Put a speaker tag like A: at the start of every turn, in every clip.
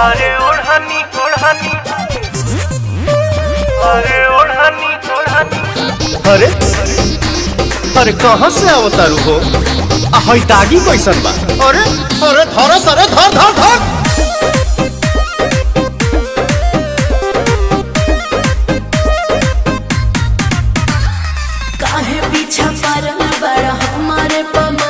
A: अरे ओढ़नी ओढ़नी अरे ओढ़नी ओढ़नी
B: अरे अरे कहाँ से अवतारू हो? हई दागी कैसन बा? अरे अरे धरस अरे धर धर धर।
C: काहे पीछा परल बड़ा हमारे पमरल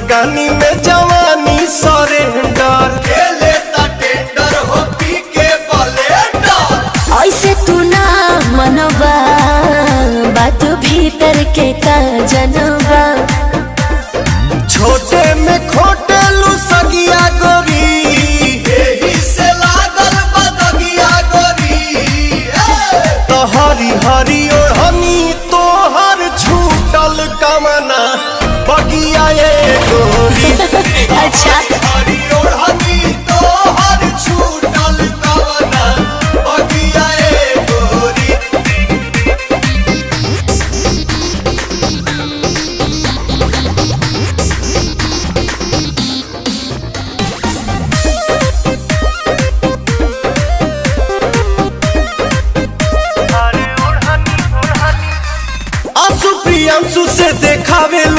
B: कैलू बगानी में जवानी सरेंडर। डर टेंडर हो पी के
C: ऐसे तू ना मनवा बात भीतर के का जनवा।
B: छोटे में खोटे प्रियांशु से कर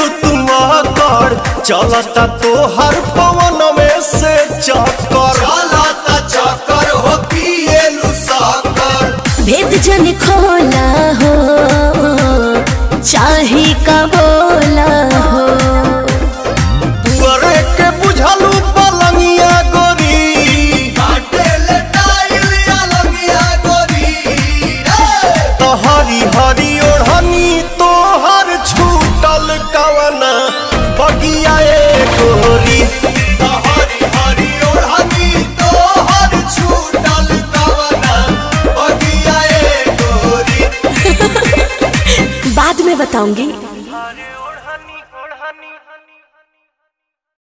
B: चलता तो हर पवन में से चक्कर। चलता चक्कर हो पिए लुसाकर
C: भेद जन खोला हो चाहे का
B: बगिया गोरी तो गोरी
C: बाद में बताऊँगी।